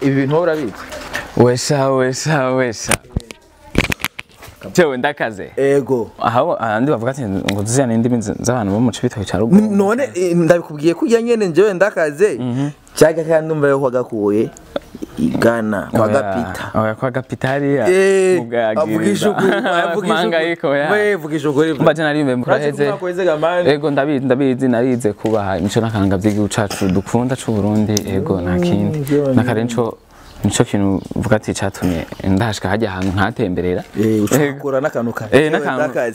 Ibi bintu wowe urabizi wesha wesha wesha jewe ndakaze ego. Aho ahandi bavuga ati ngo tuzirane indimi z'abantu bo mu cibitoke ca ruguru none eh, ndabikubwiye ko ujya nyene njyewe ndakaze cyaga kandi ndumva yuko wagakuye igana kwa Oya, gapita oya kwa Eh, avugisha ukuri avugisha manga ukuri yiko ya we vugisha ukuri mba je narimbe muraheze ego ndabizi ndabizi narize kubaha. Imico n'akaranga by'igihugu cacu dukunda c'u Burundi ego nta kindi nico kintu uvuga ati catumye ndashika hajya ahantu nkatemberera eh ucukura n'akantu ka Eh,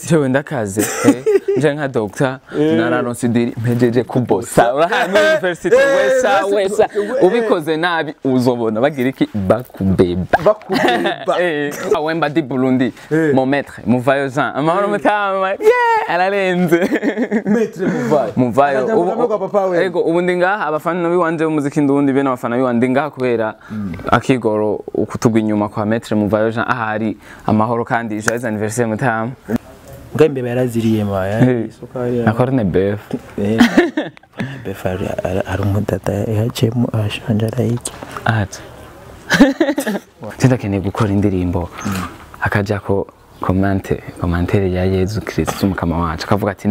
jewe ndakaze eh, nje nka doctor nararonse idiri mpejeje kubosa. Urahantu university wesa wesa ubikoze nabi uzobona. Bagira iki bakubeba. Bakubeba. Eh, wemba di Burundi. Mon maître muvayo Jean. Amahoro mutama yeah ararenze muvaye muvayo. Akajya mu kamwe kwa papa we. ego ubu ndi ngaha abafana biwanje b'umuziki ndundi bene abafana biwanje ngaha kubera akigoro ukutugwa inyuma kwa maître muvayo Jean ahari amahoro kandi joyeux anniversaire mutama nga imbeba yaraziriye maya Eh. isukari na corne beef befari ari umudada yaciyemo ashanje arayirya ati. Sindakeneye gukora indirimbo. Hakajako komante komantere ya Yezu Kristo umukama wacu. Akavuga ati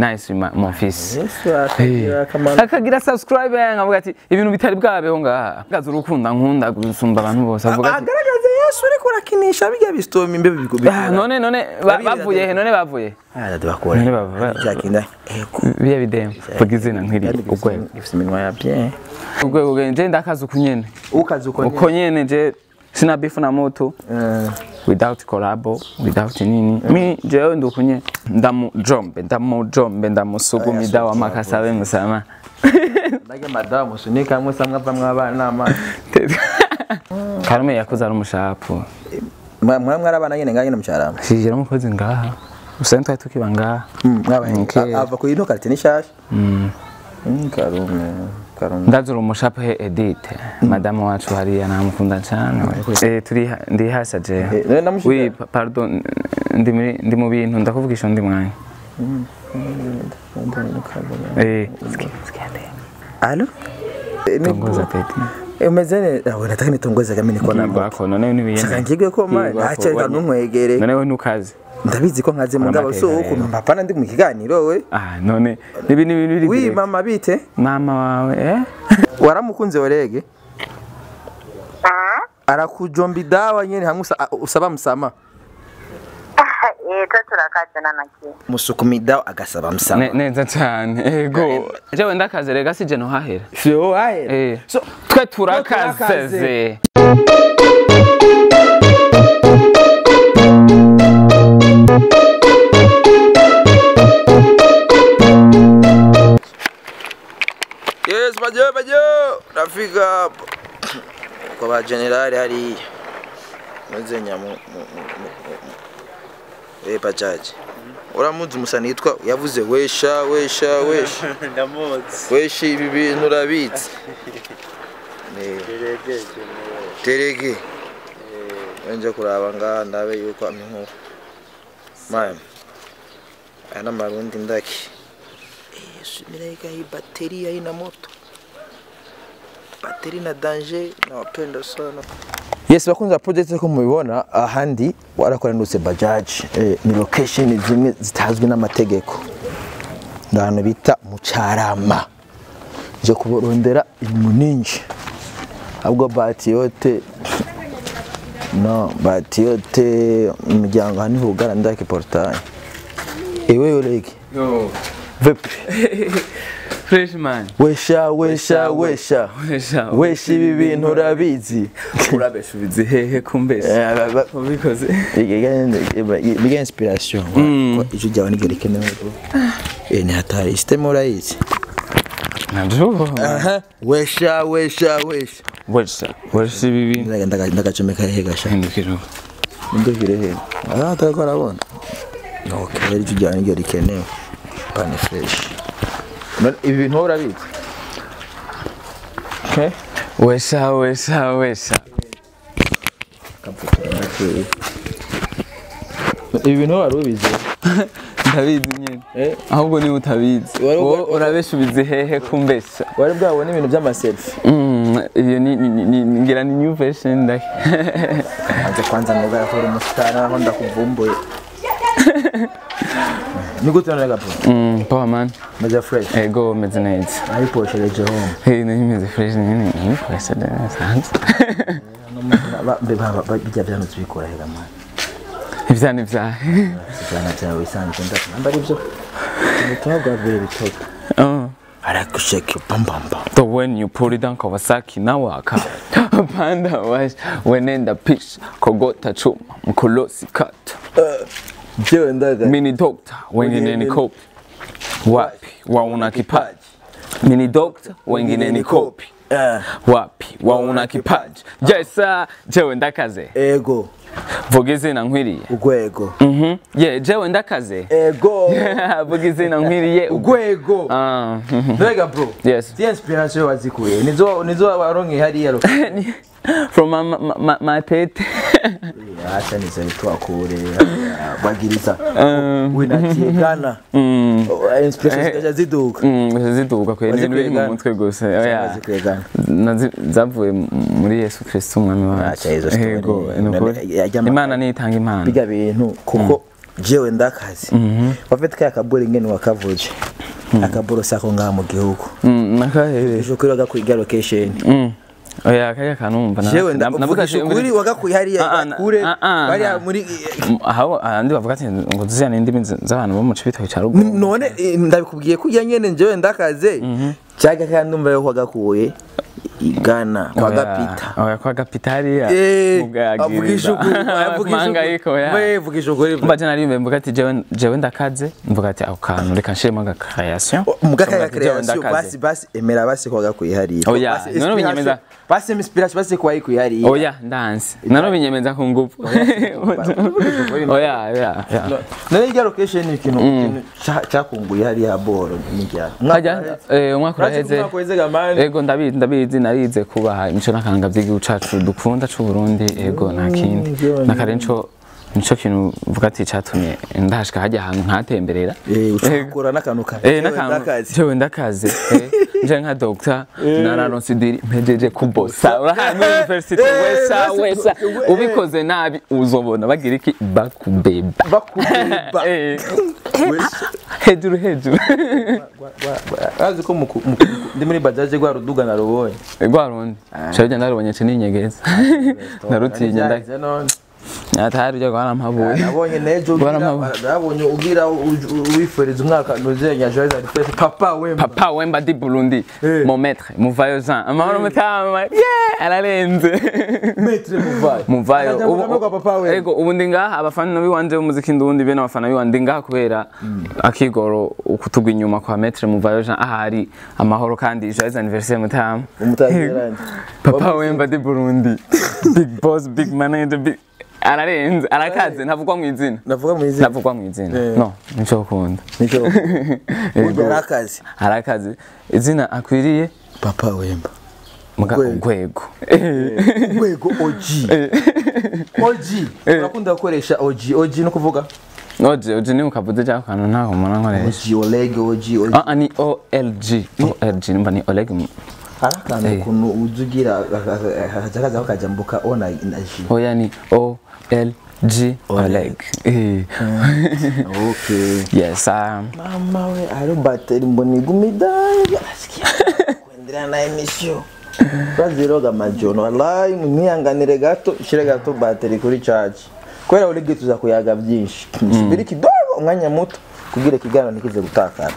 mon fils yesu akagira akagira subscribe nkavuga ati ibintu bitari bwabeho ngaha. Gaza urukunda nkunda gusumba abantu bose. Avuga ati agaragaza yesu ariko urakinisha bijya bisitoma imbeba "Ah, none none ba- bavuye he? none bavuye? None ego. Biya bidemu vuga izina bien. Ugwego gwe nje ndakaza ukunyene ukazi uko uko nyene je sina beef na moto. Without collabo without nini. Mi jewe ndukunye ndamujombe ndamujombe ndamusugumida wa makasabe musama ndage madamu sunika mwe samwe avamwe abana n'amazi karume yakuze ari umushapu mwa mwari abana nyine ngaho nyine mucyarama shijira umukozi ngaha. Usa twari tukiba ngaha. Okay. ava ku ino karite n'ishasha Mm, karume karume ndazura umushapu he edite madamu wacu hariya namukunda cyane Eh, turi ha- ndi hasa je? Eh, ndi mu bintu ndakuvugisha undi mwanya Eh, alo? Umeze neza nataka nitongoze gamini ko Kigwako none n'ibiyene saka ngigwe ko ma ntacyo reka ntunkwegere none we ntukazi ndabizi ko nkaze mu ngabo so Amateka uko papa nandi mu kiganiro we. Ah none nibi nibi biri wi mama bite? Mama wawe eh? Waramukunze orege arakujomba idawa nyene hamwe usa- usaba musama? Yego turakazana na kimwe musukuma idawa agasaba musama. Ne- neza cyane. Ego. Jewe ndakaze rega sije no hahera. Sio ahera eh. So twe turakaze. Yes, bajo bajo. Rafika hapo. Kwa ba general hariya. Maze nyamu. mu- mu- mu- mu- Eh pachaji. Uramuzi umusani yitwa yavuze wesha wesha wesha. ndamuzi Wesha ibi bintu urabitse. Eh, Terege. Wenje kuraba ngaha ndabe yuko aminkuru. Maya. Ana marundi ndaki. Eh, subiraika hii bateri haina moto. Bateri na danger nawapenda sana. Yes, bakunzi ba project ko mubibona ahandi warakorandutse bajaj eh, ni location zimwe zitazwi n'amategeko. Ndahantu bita mucarama je kuborondera imuninji ahubwo bati yote no bati yote imiryango hani hugara ndake portail ewe yorege yo. Vipi freshman. Wesha wesha wesha wesha. wesha ibi bintu urabizi urabeshubize hehe kumbesha. Eh, ubikoze biga inspiration. Ijwi ryawe niryo rikenewe Eh, ni hatari. Isiteme urayizi na byo wesha wesha wesha. Wesha wesha ibi bintu Ndaga- ndaga- ndagacomeka hehe gasha. Hindukira nduvire hehe. Aha atariko arabona ok rero ijwi ryawe niryo rikenewe pani fresh. Ibi bintu wowe urabizi wesha wesha wesha ibi bintu wari ubizi ndabizi nyine ahubwo niba utabizi wowe urabeshubize hehe kumbesha wari bwabona ibintu by'amaselfi Mm, iyo ngira ni new version ndake anze kwanza neza yakora umusitari aho ndakuvumbuye Ni go I like to shake. So when you pull it down Kawasaki panda pitch kogota cut. Uh ndaga mini dokta, wengine ni kopi wapi? Wauna kipaji? Mini dokta, wengine ni kopi Eh, wapi? Wauna kipaji? Jesa jewe ndakaze? Ego vuga izina nkwiriye ugwego. Mhm. ye jewe ndakaze. Ego. Vuga izina nkwiriye ugwego. Ah, mbega bro. Yes. Ti inspiration wazikuye nizo nizo waronke hariya ro from my, my, my, tete acha nize twakure bagiriza. Winatigana inspiration zikaja ziduka. Mm, ziduka kwe. Ni ibintu biri mu mutwe gusa oya Nazi- zavuye muri yesu kristo umwami Acha hizo story. Ama- imana niyitanga impano. Biga bintu kuko jewe ndakazi. Wafite kaya kaburi ingene wakavuje. Akaburo sako ngaha mu gihugu. Mm, ejo kuri location. Mm. oya wumva na- jewe ukuri wagakwiye hariya Ah, ah, kure ah, ah, bariya ah. muri aho ahandi bavuga ati ngo tuzirane indimi z'abantu bo mu cibitoke ca ruguru none eh, ndabikubwiye ko ujya nyene jewe ndakaze. Cyaga kandi ndumva yo wagakuye igana Oya, wagapita oya kwa gapita hariya Eh, ubwagiriza. avugisha ukuri avugisha Mangayiko, ukuri oya. we vugisha ukuri mba je narimbe mvuga ati jewe jewe ndakaze mvuga ati ako kantu reka nshiremo aga création mugaka Mvuga ya ati jewe creation ndakaze. basi basi emera basi ko wagakuye hariya Oya, Basi none inspiration- binyemeza- basi inspiration basi ko wayikuye hariya oya ndanse nano binyemeza ku nguvu. Oya oya oya none irya location ni ikintu ikintu ca- cakunguye hariya boro n'ijya hajya eh, umwaka uraheze uraheze gamani. Ego ndabizi ndabizi narize kubaha imico n'akaranga by'igihugu cacu dukunda c'u Burundi ego nta kindi byone. Nico kintu uvuga ati catumye ndahashika hajya ahantu nkatemberera. Eh ucukura n'akantu ka Eh, jewe ndakaze. Eh, nje nka doctor nararonse idiri mpejeje kubosa. Urahantu muri university wesa wesa. ubikoze nabi uzobona. Bagira iki? Bakubeba. Bakubeba. Eh, hejuru hejuru. Azi ko ndi muri bajaje rwa ruduga narubonye rwa rundi. Shabye ndarubonye ce ninyegeza narutinye nda Nivyahize none. atari ryo rwarampabuye nabonye nejo Mpabo. nabonye ugira u- wifuriza umwaka nuzenya joyeux anniversaire papa wemba. Papa wemba di burundi. Eh. mon maître muvayo jean amahoro mutama yeah ararenze metre muvayo muvayo ego ubu ndi ngaha abafana b'iwanje b'umuziki ndundi be n'abafana b'iwanje ngaha kubera akigoro ukutugwa inyuma kwa maître muvayo jean ahari amahoro kandi joyeux anniversaire mutama papa wemba di burundi. Big boss big manager big ararenze arakaze ntavugwa mu izina navuga mu izina ntavugwa mu izina no nico ukunda ni cyo Ego. urya arakazi arakaze izina akwiriye papa wemba. Urwego. urwego oji oji urakunda gukoresha oji oji no kuvuga oje oje ni ukavuze cyangwa akantu ntaho umuntu ankoresha oji olege oji oji ni olg olg nimba ni oleg hari akantu Eh. ukuntu uza ugira akaza kaza kakajambuka ona na ji oya ni olg oleg Eh. okay. Yes um, mama we hari bateri mbona iguma idahega asikia kuendelea na emission baziroga majono. Wallahi mwihanganire gato shire gato bateri kuri charge. Kubera urige tuza kuyaga byinshi subiri kidogo umwanya muto kugira ikiganiro ntikize gutakara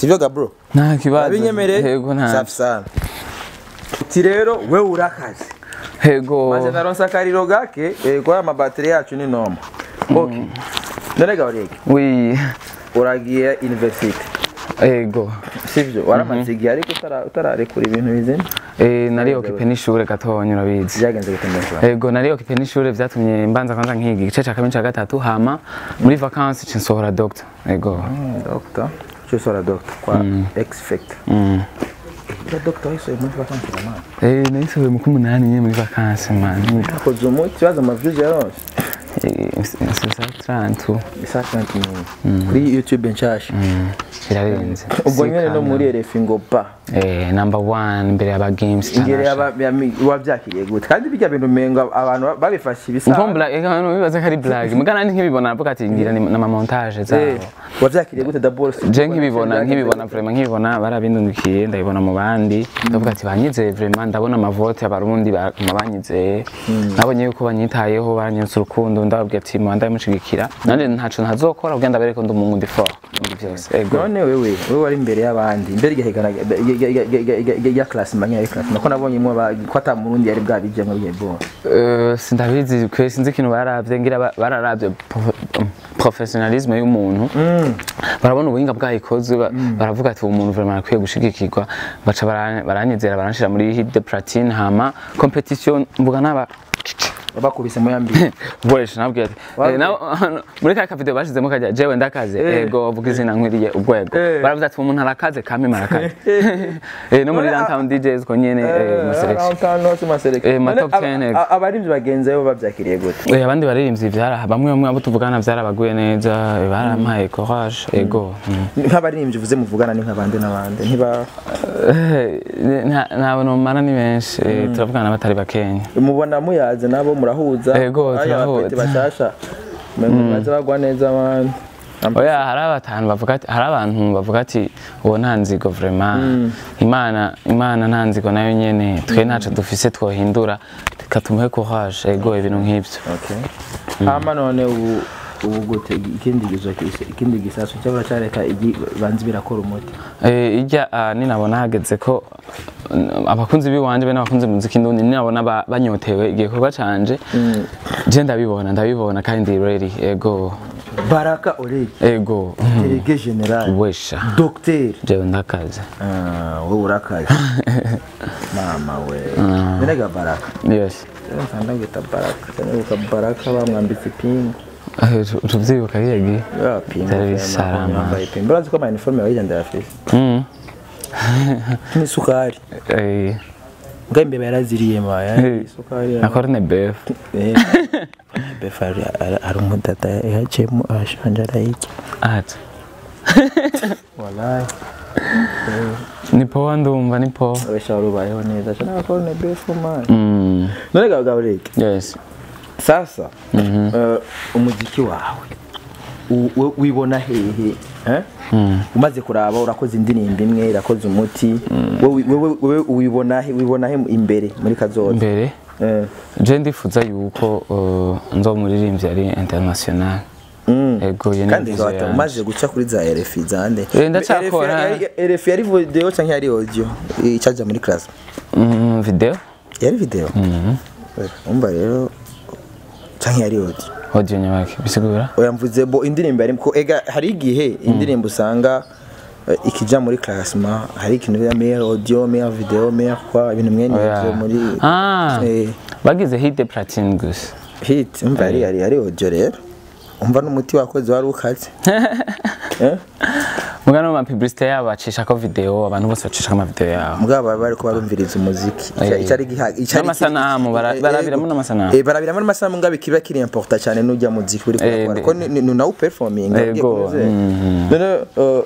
sivyo gabro nta kibazo abinyemereye hego nta safi sana uti rero we urakaze hego maze naronse akariro gake eh, kwa amabateri yacu ni noma okay none gaburege wi uragiye university hego sivyo waramaze igihe ariko utara- utararekura ibintu bizima eh nari okipe n'ishure gatonya urabizi byagenze gutembera Ego nari okipe n'ishure vyatumye mbanza kwanza nkiga igice ca kabiri ca gatatu hama. Muri vacances cinsohora doctor ego. Doctor cyosora doctor? Kwa factor Mm. ya doctor wese muri vacances na mama Eh nayisohoye mu kumunani nyene muri vacances man akoze umuti kibazo amavyuzi yaronse sisa trantu isa 20 minutes kuri youtube nshasha irarenze ubwo nyene no muri RF ngo ba eh number one imbere y'aba games wavyakiriye gute? Kandi bijya bintu umenga abantu ba- babifashe ibisa Mvumbla eka hano bibaza ko ari blague mugana nkibibona navuga ati ngira ni nama montage Eh, zabo wavyakiriye gute? D'abord je nkibibona nkibibona vraiment nkibibona barabindungikiye ndabibona mu bandi. Ndavuga ati banyizeye vraiment ndabona amavote abarundi banyizeye nabonye yuko banyitayeho baranyutse urukundo ndababwira ati mubandaye mushigikira nanje ntaco ntazokora kugira ndabereke ko ndi umuntu ndi fort. None wewe wewe wari imbere y'abandi igahegana ya classe manya ya classe nako nabonye ba- ko ata murundi yari bwabijemwe bihe bo Eh, sindabizi kwe sinzi ikintu baravye ngira ba- bararavye pro- professionalisme y'umuntu barabona ubuhinga bwayikoze ba- baravuga ati uwo muntu vraiment akwiye gushigikirwa baca bara- baranyizera baranshira muri hit de platine hama competition mvuga n'aba bakubise mu yambi. Boresha nabwiye ati eh, muri ka kavideo bashizemo kajya jewe ndakaze. Eh. ego vuga izina nkwiriye Eh. baravuze ati umuntu arakaze kamima arakaze Eh, no muri downtown DJs ko nyene eh, mu selection Eh, ma top 10 ego. abarinzi bagenzi bo bavyakiriye gute? Eh, abandi baririmbyi vyara bamwe bamwe abo tuvugana vyarabaguye neza barampaye courage ego mm. nk'abaririmbyi uvuze muvugana ni nk'abandi n'abandi ntiba nta- ntabwo nomara ni benshi turavugana batari bakenya mubona muyaze nabo murahuza. Ego, Aya turahuza. bapeti bashasha umengo baze bagwa neza abandi oya hari abatanu bavuga ati hari abantu bavuga ati uwo nta nzigo vraiment. Imana imana nta nzigo na yo nyene. Twe ntaco dufise twohindura. Reka tumuhe courage. Ego ibintu nk'ivyo Okay. hama none ubu ubu gute ikindi gizo ikindi gisasu cyabura cyareka banzi birakora umuti. Eh, ijya ah, ninabona hageze ko mm, abakunzi biwanje be n'abakunzi muziki ndundi ninabona ba- banyotewe igikorwa canje. Je ndabibona ndabibona kandi ndi ready ego. Baraka orege ego. Erege general. Wesha. Docteur. Jewe ndakaze. Ah wowe urakaje mama we. Nenega baraka. Yes. Nsanda ngita baraka. Cyane baraka bamwambitse tu- tuvyibuka yegi ya pingu Byari bisarama. yambaye ipingu urazi ko ama uniforme yayigendera afise Mm. n'isukari Eh, mbwa imbeba yaraziriye ma ya Eh. isukari na corne beef. Eh, befa hari hari umudada yaciyemo arashanje arayirya ati. Wallahi. Ni powa ndumva ni powa abesha warubayeho neza. Cyane akorone befu man. Mm, none gabgabureke yes. Sasa eh, umuziki wawe. Wibona hehe eh? umaze kuraba urakoze indirimbo imwe irakoze umuti. Wowe wowe- wibona he imbere muri kazoza? Mbere Eh, je ndifuza yuko nzomuririmbyi ari international. Mm. ego ye kandi yanje. umaze guca kuri za RFI zande ndacyakora. RFI yari video cyangwa yari audio? Icaja muri class? Mm, video. Yari video? Umva rero cyangwa yari audio audio nyabaki bisigura oya mvuze bo indirimbo yari ko ega hari igihe indirimbo usanga eh, ikija muri classement hari ikintu ya meilleure audio meilleure video meilleure kwa ibintu mwene ivyo muri ah. Eh. bagize hit de platine gusa. Hit umva yari yari yari audio rero. Umva n'umuti wakoze wari ukaze eh mugana mu mapublicité yabo bacishako video abantu bose bacishako amavideo yabo. Mugabo baba umuziki. Eh. icari giha icari N'amasanamu, bara- Eh, barabiramo eh, n'amasanamu. eh barabiramo n'amasanamu ngabe kiba kiri important cyane n'ujya muziki uri Eh, kurakora ko ni- nawe performing Ego, none eh,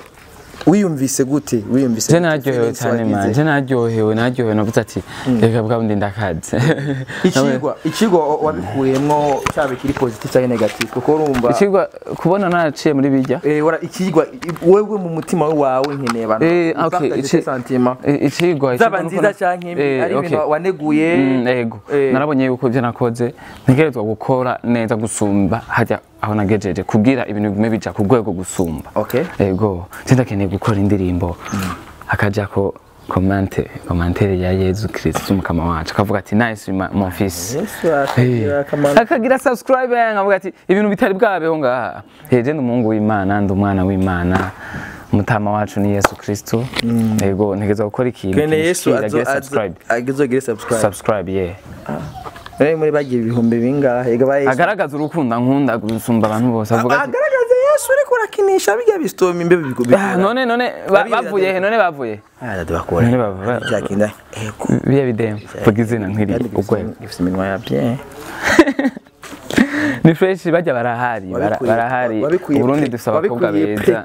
wiyumvise gute wiyumvise je naryohewe cyane man. je naryohewe naryohewe. Navuze ati reka bwa bundi ndakaze ikigwa ikigwa wabikuyemwo cyaba kiri positive cyangwa negative kuko urumva ikigwa kubona naraciye muri bijya eh wara ikigwa wewe mu mutima wawe nkeneye abantu. Eh, okay, santima. I- ikigwa zaba nziza Eh, ari ibintu waneguye Mm, ego. Eh. narabonye yuko ibyo nakoze ntegerezwa gukora neza gusumba hajya aho nagejeje kubwira ibintu bigume bija ku rwego gusumba. Ego sindakeneye gukora indirimbo. Hakaja ko komante komantere ya yezu kristo umukama wacu. Akavuga ati ma- mon fils yesu akagira akagira subscribe nkavuga ati ibintu bitari bwabeho ngaha. Heje ndi umuhungu w'imana ndi umwana w'imana. Umutama wacu ni yesu kristo. Ego ntegeza gukora ikintu kene yesu agizogire subscribe. subscribe. Yeah. Eh muri bagiye ibihumbi bingahe? Ega baye agaragaza urukundo nkunda gusumba abantu bose. Avuga agaragaza yesu ariko urakinisha bijya bistomi imbe "Ah, none none bavuye he? None bavuye? Ah none bavuye. Cyakinda biye bidemu vuga izina nkwiriye urwego ifite iminwa ya bien ni fresh bajya barahari barahari. uburundi dusaba abakobwa beza.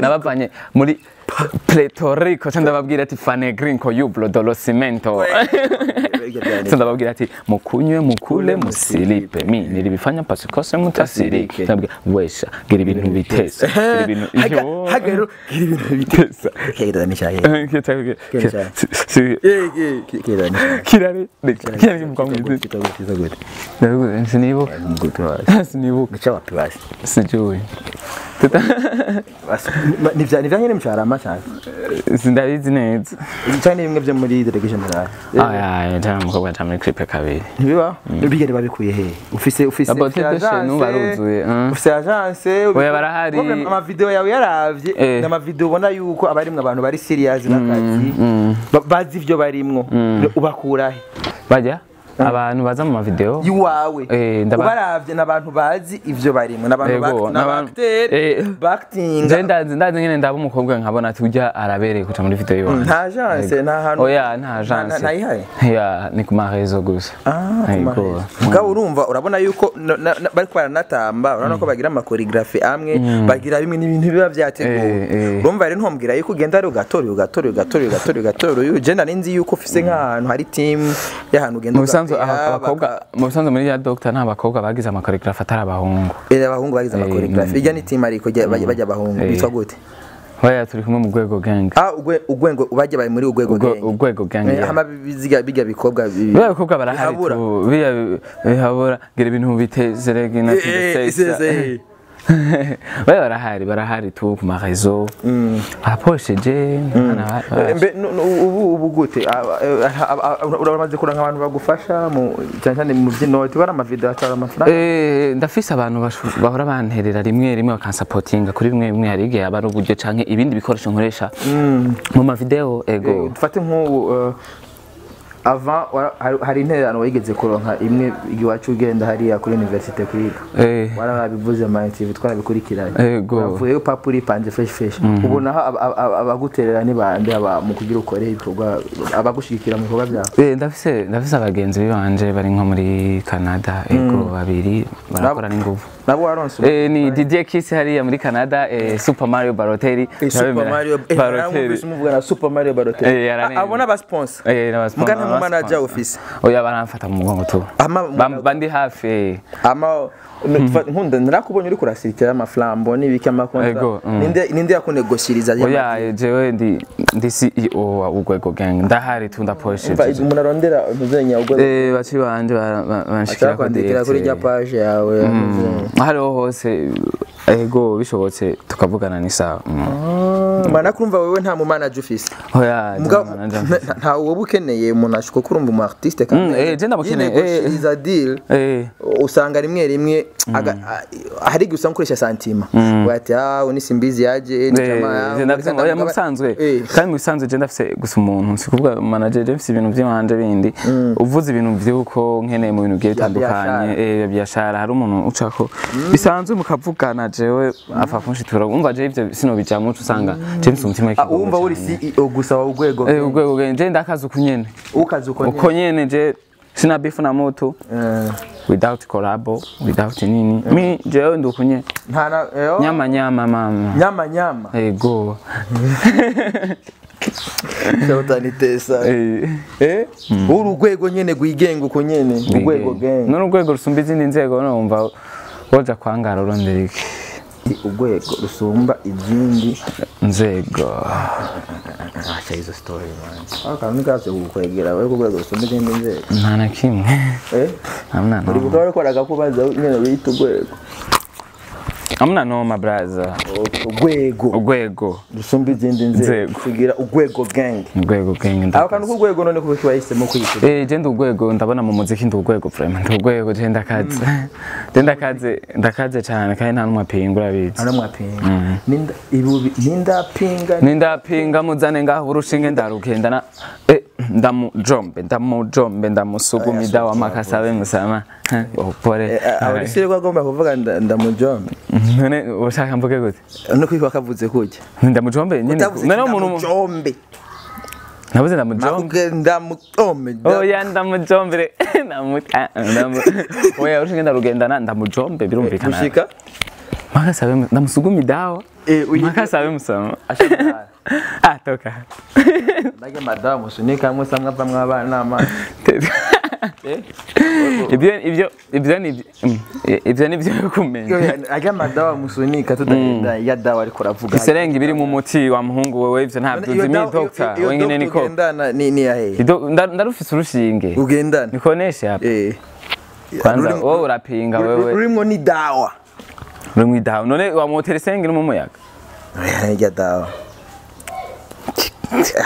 nabavanye muri pretorico. Cyangwa ndababwira ati fanegrinco yublo dolo ndababwira ati mukunywe mukule musilipe. mi nilibifanya pasikose mutasirike. Nabwira wesha gira ibintu bitesa. hagero gira ibintu bitesa. Kirare kirare mkwamwizi sinibuka sinibuka sijui. Tuta- Basi, ma- ni vya ni vya nyine mcarama cyane. sindabizi neza Cyane bimwe byo muri delegation general. aya cyangwa umukobwa cyangwa muri clipe kabiri Ntibiba? Bigere babikuye he? Ufise ufise shit, agence, nubaruzuye, uh. Ufise agence. Oya, barahari. Ama video yawe yaravye. Eh. Ni ama video ubona yuko abarimwe abantu bari serious n'akazi. Ba- Bazi ivyo barimwo. Ubakura he? bajya abantu baza mu mavideo Iwawe. Eh, Ubaravye n'abantu bazi ivyo barimwo. N'abantu. Eh. Bacting. nje ndazi nyine ndaba umukobwa nkabona ati ujya arabereye kuca muri video yiwanjye Nta agence, nta hantu. oya nta agence ntayihaye? ya ni ku marezo gusa Ah. Mugabo urumva urabona yuko bariko baranatamba urabona ko bagira amakoreografi amwe bagira bimwe n'ibintu biba byateguwe Eh, eh. urumva rero ntumbwira yuko ugenda ari ugatora ugatora ugatora ugatora ugatora uyu je nari nzi yuko ufise nk'ahantu hari team y'ahantu ugenda bisanzwe abakobwa mu bisanzwe muri ya doctor nta bakobwa bagize amakoreografi atari abahungu. Eh, abahungu bagize amakoreografi irya ni team ariko bajya abahungu. Eh. bitwa gute? Oya turi kumwe mu rwego gang. Ah ugwe ugwengo bajya bari muri ugwego gang. Urwego gang Eh, hama biziga bijya bikobwa bi- biriya bikobwa barahari tu biriya bi- bihabura. Gira ibintu bitezerege na Eh, eh, bariya barahari barahari tu ku marezo aposheje Eh, mbe nu- nu- ubu gute. Eh, ah, uramaze kuranka abantu bagufasha cyane cyane mu by'inoti bari amavideo atwara amafaranga? Eh, ndafise abantu bahora banterera rimwe rimwe bakansapotinga kuri bimwe bimwe hari igihe aba ari uburyo canke ibindi bikoresho nkoresha. Mu mavideo ego. Dufate nk'ubu wara- hari- intererano wigeze kuronka imwe iwacu ugenda hariya kuri universite kwiga Eh, warabivuze mayitivi twarabikurikiranye. Ego. uravuyeyo papuri panje fresh fresh. Ubona aho ab- ab- ab- abaguterera ni bande? Mu kugira ukore ibikorwa abagushigikira mu bikorwa byawe? Eh, ndafise abagenzi bibanje bari nko muri Canada. Ego babiri barakora n'inguvu. Nabo waronse Eh, ni Didier Kiss hariya muri Canada eh, Super Mario Balotelli Eh, Super. Mario eh, Balotelli umuvuga na Super Mario Balotelli. Ah, abona aba sponsor? Eh, n'abaspo- muga nta mu n'abaspo- manager office. Oya baramfata mu mugongo tu. Bandi hafi ama nkunda narakubonye uri kurasirikira amaflambo n'ibiki amakontra Ego, mm. ninde ninde yakunegosiriza oya jewe ndi ndi CEO wa Urwego Gang. Ndahari tu ndaposheje umuntu arondera ntuzenya ubwo Eh, baci banje ba- ba- banshikira kuri rya page yawe hariho hose ego bishobotse tukavugana ni sawa Mm. mana kurumva wewe nta mu manager office oya Muga- nta wowe ukeneye umuntu ashiko kurumva umu artiste Mm, eh, je ndamukeneye, eh, eh. yinegoshiriza deal. Eh, usanga rimwe rimwe a- hari igihe usanga ukoresha santima. Ati ah uni simbizi yaje ni Eh, jamaa yangu." je ndafise oya mu bisanzwe Eh. kandi mu bisanzwe je ndafise gusa umuntu. Si kuvuga manager je mfise ibintu by'iwanje bindi. Uvuze ibintu by'uko nkeneye mu bintu bigiye bitandukanye. eh byashara hari umuntu ucako. Bisanzwe mukavugana jewe apfa kunshitura umva je ivyo sinobijamwo uca usanga je mfise umutima Ah, w'ikigongo wumva uri. CEO gusa wa urwego Eh, urwego rwe- je ndakazi uko nyene. Ukazi uko uko nyene je sina beef na moto. Eh, without collabo without nini. Mi jewe ndi uko nyene nta na eh, oh, nyama nyama mama. Nyama nyama. Ego utanitesa. Eh. Eh? Uri urwego nyene rwigenga uko nyene. Urwego gang none urwego rusumba izindi nzego numva woja kwangara urondera iki urwego rusumba izindi. Nzego. Acha hizo story man. Aka nikaze kukwegera wewe urwego rusumba izindi nzego. Nta na kimwe. Eh? Uri gukora ko aragakubaza nyene bita urwego hamna noma braza urwego urwego rusumba izindi nzego. Kugira urwego gang. Urwego genge aho kantu k'urwego none kuko kibahisemo kwitwa Eh, je ndi urwego ndabona mu muziki ndi urwego vraiment ndi urwego je ndakaze je ndakaze ndakaze cyane kandi nta n'umapinga urabizi ano mwapinga ninda ibubi nindapinga nindapinga muzane ngaho urushinge ndarugenda na eh ndamujombe ndamujombe ndamusugumida wa makasabe musama. Opore. Abisire ko agomba kuvuga nda- ndamujombe? None ushaka mvuge gute? No kwiko akavuze kujya ndamujombe nyine none umuntu ndamujombe. Nabuze ndamujombe. Ndamujombe nda- oya ndamujombere ndamu ndamu oya urushinge ndarugendana ndamujombe birumvikana. Gushika mpaka sabe mu- ndamusuguma idawa. Eh, uyi- mpaka sabe musoma ashamara ah toka. Ndage madamu sunika musa mwava mwabana n'amazi. Ibyo ibyo ni mm, ibyo ni byo yo kumenya. Ajya madawa musunika tudagenda ya dawa ariko aravuga. Iserenga ibiri mu muti wa muhungu wewe ibyo ntabyo uzi iyo- iyo wenyine niko? ni ni ndarufise urushinge. Ugendana nikoneshe hapa. Eh. Kwanza Rurimo- wowe urapinga wewe. rurimo ni dawa. Uri mu idawa none wamotera isenge iri mu muyaga ya dawa.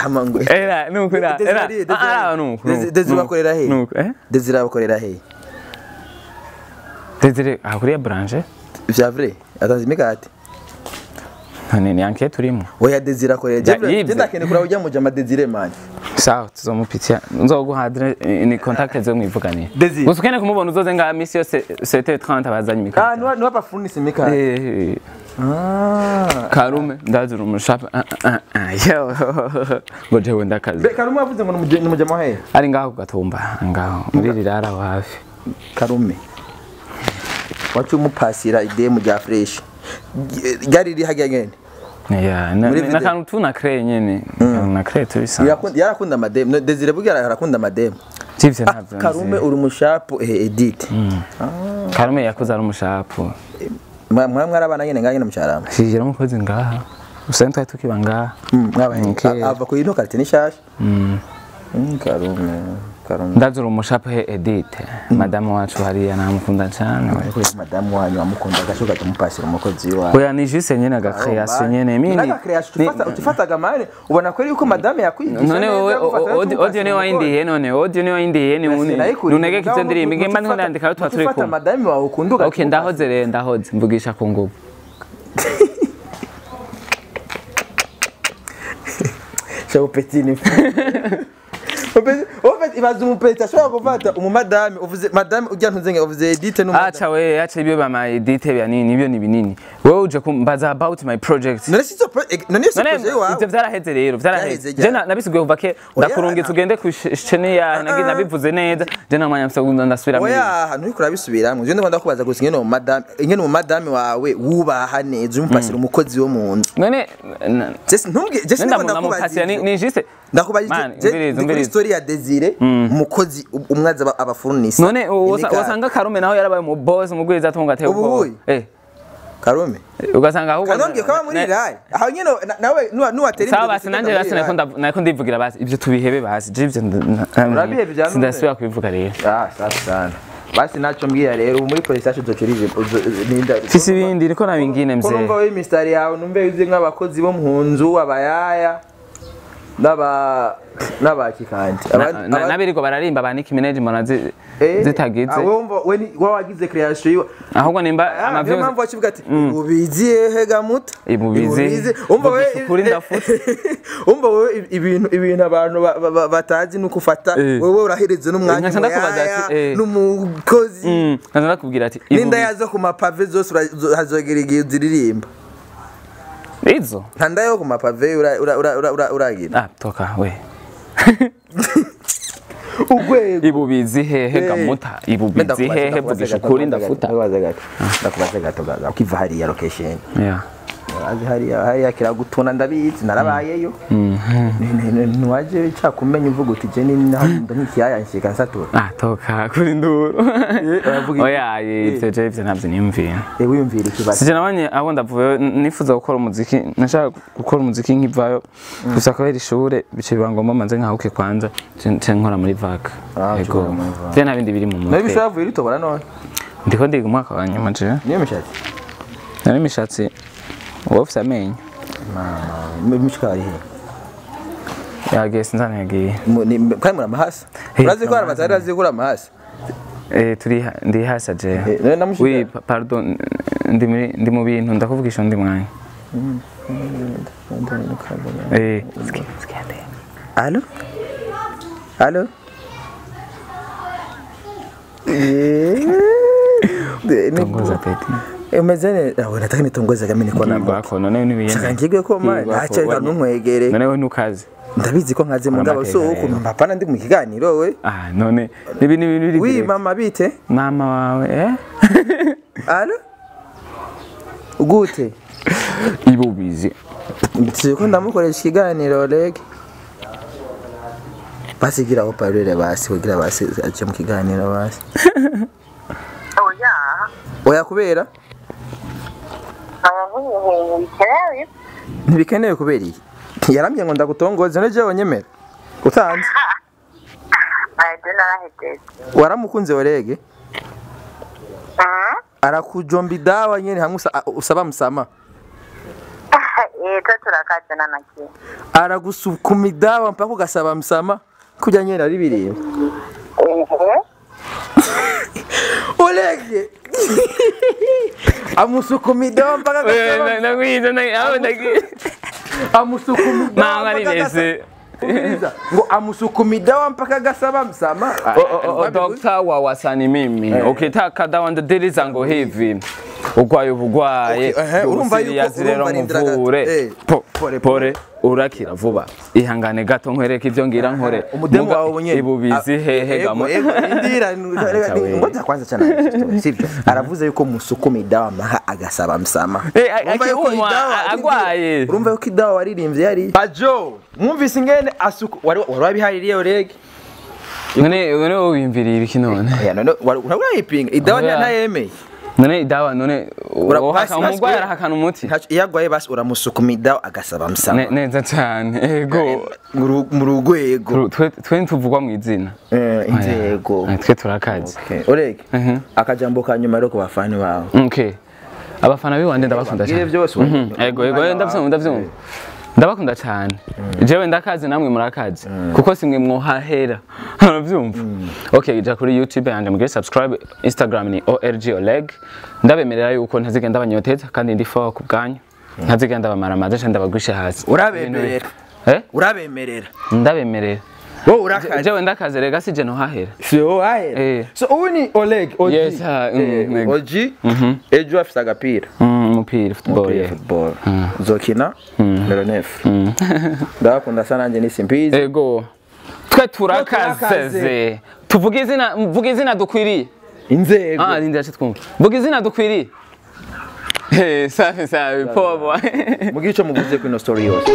Hamangwe. Era nuko era era ah ah, nuko Desire- nuko, Desire nuko, bakorera he? nuko eh Desire abakorera he Desire ah kuriya branche vya vrai atanze imigati none ni enquête urimo oya Desire akorera je ndakene kura ujya mu jama Desire man sawa tuzomupitia nzoguha adresse ni contact zo mwivuganira Desire. gusa ukeneye kumubona uzoze nga misi yose 7h30 bazanye ah imikate nuwa nuwa bafunisa imikati Eh, ah karume. Ndazira umushapa ah, ah, ah, ngo jewe ndakazi karume avuze ngo ni mu jama he ari ngaho gatumba ngaho muri rirara aho hafi karume. Wacu umupasira idemu rya fresh. Ryari riri hajya nyene ya na- Muri na video. kantu tu na crée nyene. Na crée tubisa Yarakunda- amademu Desire burya arakunda amademu Ah, ntabyo karume uri umushapu eh edit. Karume yakuze ari umushapu mwa mwarabana nyene nganye mucarama shijira umukozi ngaha usanga twari tukiba ngaha Okay. ava kuri ino karite nishasha Mm, karume karume ndazura umushapu he edite madamu wacu hariya namukunda cyane. Ariko madamu wanyu amukunda agashoka tumupasira umukozi wawe oya ni juste nyene agakreation nyene mini ukifataga mane ubona ko yuko madame yakwigisha none neza, wowe agufata o- neza, audio audio niyo umupasira wayindiye none audio niyo wayindiye ni umukozi. Sinayikuriye. nunege kizo ndirimbo Ngaho ngemba ndiko mutifata- ndandika twa turi mutifata kumwe madame wawe ukunda ugaca okay ndahoze rero ndahoze mvugisha ku ngubu Shaka upeti ni Upeti- upeti- ibaza umupeti ashobora gufata umumadame uvuze madame ujya ntunze uvuze edite n'umumadame acha we acha ibyo bama edite bya nini ibyo ni binini. Wewe uje kumbaza about my project. None si zo pro- eh, none si none projet wawe ibyo byaraheze rero Byaraheze je na- nabisiguye kuva ke ndakurungitse ugende ku chene ya nagi nabivuze neza je namanya mfite gunda ndasubira muri oya ahantu uriko urabisubiramwo je ndakunda kubaza gusa ingene umumadame ingene umumadame wawe wubaha neza umupasira umukozi wo mu nzu. None Jesse nenda ndakunda kubaza ni juste je umviriza. story ya Desire umukozi umwaza aba- abafurnisa none wasanga karume naho yarabaye mu boss mu gweza ubwoba huye? eh. Karume? Ugasanga ahubwo kanongeye kaba muri irayi. Aho nyene na- nawe nuwa nuwatera sawa basi nanjye basi nako nako ndivugira basi. Ibyo tubihebe basi. Ibyo Urabihebe bya none? sindasubira kubivuga rero. Ah safi sana. Basi naco mbwira rero muri police station uzocorije ninda fisi ibindi niko nabingine mzee. We mistari yawe numve uzi nk'abakozi bo mu nzu abayaya. N'aba n'abakikanti Na- na- n'abiriko bararimba ba Nicki Minaj mbona zi- zitagize we ni- wowe wagize creation yiwe ahubwo nimba Ah, niyo amavyo mpamvu wakivuga ati ubizi ehe gamuta. Ibubizi. umva we ukuri ndafutse. umva ib- ibintu ibintu abantu ba- ba- ba- batazi nuko ufata Eh. wowe urahereza n'umwanya eh. n'umukozi. Mm, nkaza ndakubwira ati n'inda yazo ku mapave zose hazogera igihe uziririmba. Izo nta nda yo ku mapave ura- ura- ura- ura- ura- uragira ah toka we urwego ibubizi hehe gamuta ibubizi hehe vugisha ukuri ndafuta ndakubaza gato ndakubaza gato ukiva hariya location yeah hariya kiragutuna ndabizi narabayeyo. Ntiwaje cakumenya uvuga uti je ninahondo nk'ikiyaya nshika nsatura. Ah toka kuri nduru uravuga oya ivyo je ivyo ntabyo niyumvira. Eh, wiyumvira ikibazo sije nabonye aho ndavuye nifuza gukora umuziki nashaka gukora umuziki nkivayo. Gusa kubera ishure bice biba ngombwa manze nkahuke kwanza nkora muri vaga Ah, yego. je nta bindi biri mu mutwe. Bishobora vuye ritobora none. Ndiko ndiga umwaka wa nyuma je niyo mishatsi. Nari imishatsi uba ufise amenyo mishikari he yagiye sinzana yagiye Mu- ni- kandi muri amahasi Hey, urazi ko hari abatari bazi gukura amahasi Eh, turi ha- ndi hasa je. Eh, none namushika- oui pa- pardon ndi muri ndi mu bintu ndakuvugisha undi mwanya eh ski- skende. Allô Allô Eh, ni- tongoza tete Eh, umeze neza Ah, we nataka nitongoze kama niko na moto ngwako none nibiyene Saka ngigwe ko ma ntacyo reka ntunkwegere none we ntukazi ndabizi ko nkaze mu ngabo so uko rero. papa ndi mu kiganiro we. Ah none nibi nibi biri wi mama bite? Mama wawe eh? Allô gute. Ibubizi siko ndamukoresha ikiganiro Oleg basigira aho parure basi kugira basi aje mu kiganiro basi. Oya oya kubera? Ntibikenewe kubera iyi. Yarambye ngo ndagutongoze none jewe nyemera utanze ayibyo narahejeje waramukunze Oleg arakujomba idawa nyene hamwe usa- usaba musama? Yego turakaje n'anakiye aragusukuma idawa mpaka ugasaba musama? Kujya nyene ari birimba Oleg amusukuma idawa mpaka agasaba ndakwiza amusukuma idawa ntabwo ari mpaka agasaba- bese Umviriza, ngo amusukuma idawa mpaka agasaba msama dokta wawasani mimi. Ukitaka dawa ndadiriza ngo hivi urwaye ubugwaye Okay, ehe, urumva yuko- ubusiriyazi rero urumva rindira gato. muvure. Eh, Po- pore, pore. Urakira vuba. Ihangane gato nkwereke ibyo ngira nkore. Umudemu Muga- wawe nyene ibubizi hehe gamo. indira we. ngoja kwanza cyane sivyo? Aravuze yuko musukuma idawa maha agasaba msama Eh, agwaye. urumva yuko idawa waririmbye yari. Bajo mwumvise ingene asuku wari wabihaririye urege none none wiyumviriye ibiki none? Wari urayipinga idawa ntayemeye none dawa none. Umugwayi arahakana umuti iyo agwaye basi uramusukuma idawa agasaba Ne- neza cyane. Ego. Mu ru- mu rugwego Twe- ntituvugwa mu izina. Eh, inzego. Twe turakazi. Urege Mhm. akajambo ka nyuma rero ku bafani bawe. Abafana biwande ndabakunda Babwire cyane. Mhm. Ego ego wawe. ndavyumva. Ndabakunda cyane. Jewe ndakazi namwe murakazi. Kuko simwe mwohahera. Uravyumva? Okay, ja kuri YouTube yanje mugire subscribe, Instagram ni ORG Oleg. Ndabemerera yuko ntazigenda banyoteza kandi ndi for ku bwanyu. Ntazigenda bamara amaze cyane ndabagwishe hasi. urabemerera Eh? urabemerera Ndabemerera. Wowe urakaje Jewe ndakaze rega sije no hahera. sio ahera Eh. so ubu ni Oleg OG Yes, mm, Eh. OG ejo afite agapira Mm, umupira football Umupira yeah. football. Uzokina numero 9 ndabakunda sana nanjye ni simpizi. Ego twe turakazeze turakaze. tuvuge izina mvuge izina dukwiriye inzego ah yacu twumva mvuge izina dukwiriye Eh, safi safi. Poa boy. Mugihe icyo muguze kuri ino story yose